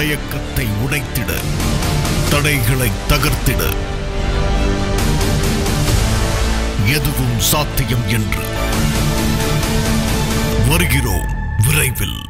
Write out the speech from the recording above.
தயக்கத்தை உடைத்திட. தடைகளை தகர்த்திட. எதுவும் சாத்தியம் என்று. வருகிறோம் விரைவில்.